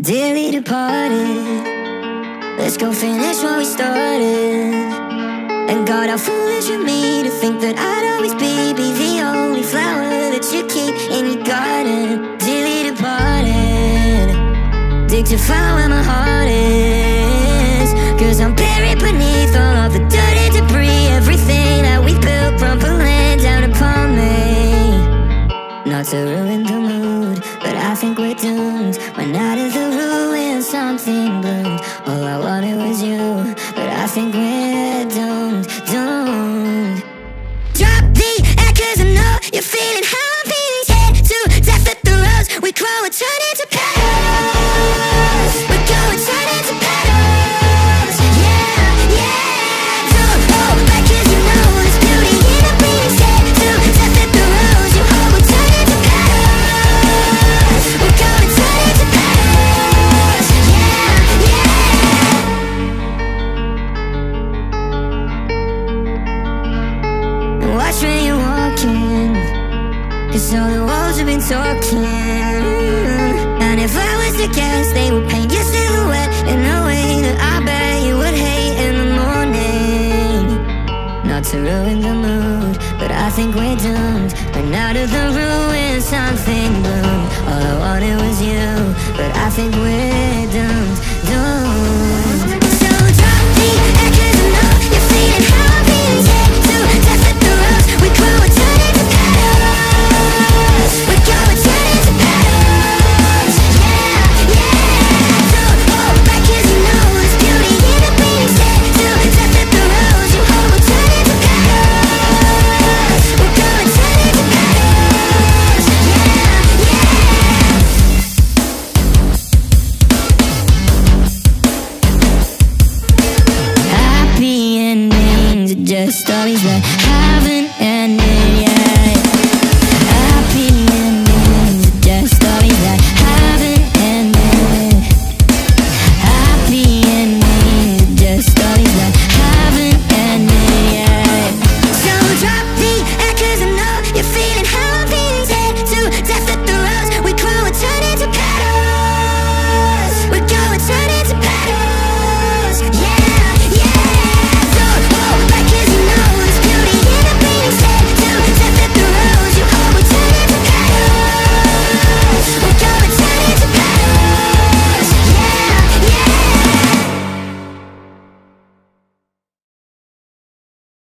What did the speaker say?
Dearly departed, let's go finish what we started. And God, how foolish of me to think that I'd always be, be the only flower that you keep in your garden. Dearly departed, dig to find where my heart is. Cause I'm buried beneath all of the dirt the mood, but I think we're doomed. When out of the ruins, something bloomed. All I wanted was you, but I think we're Cause all the walls have been talking. And if I was to guess They would paint your silhouette In a way that I bet you would hate in the morning. Not to ruin the mood But I think we're doomed. When out of the ruins something bloomed All I wanted was you But I think we're always there.